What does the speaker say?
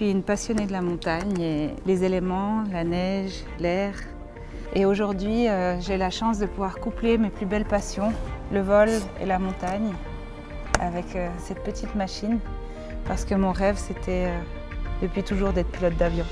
suis une passionnée de la montagne et les éléments, la neige, l'air. Et aujourd'hui, euh, j'ai la chance de pouvoir coupler mes plus belles passions, le vol et la montagne, avec euh, cette petite machine, parce que mon rêve, c'était euh, depuis toujours d'être pilote d'avion.